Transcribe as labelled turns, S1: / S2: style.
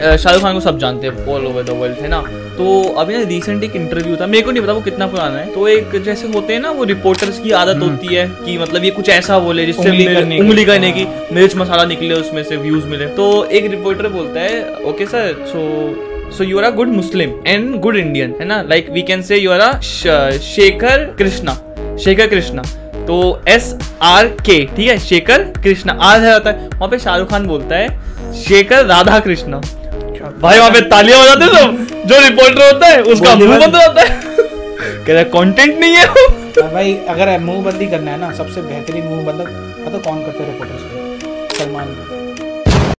S1: शाहरुख खान को सब जानते हैं ऑल ओवर द वर्ल्ड है ना? तो अभी ना रिसेंट एक इंटरव्यू था मेरे को नहीं पता वो कितना पुराना है। तो एक जैसे होते हैं ना वो रिपोर्टर्स की आदत होती है कि मतलब ये कुछ ऐसा बोले जिससे
S2: हम्म। उंगली करने की।
S1: उंगली करने की मिर्च मसाला निकले उसमें से व्यूज़ मिले। तो एक रिपोर्टर बोलता है okay sir so so you are a good Muslim and good Indian है ना? Like we can say you are a Shekhar Krishna Shekhar Krishna तो एस आर के ठीक है? शेखर कृष्णा आर है है। वहाँ पे शाहरुख खान बोलता है शेखर राधा कृष्णा भाई वहाँ पे तालियाँ हो बजाते सब जो रिपोर्टर होता है उसका मुँह। बंद होता है। कह रहा कंटेंट नहीं है
S2: हाँ भाई अगर मुँह बंदी करना है ना सबसे बेहतरीन मुँह बंद पता कौन करते रिपोर्टर्स को? सलमान।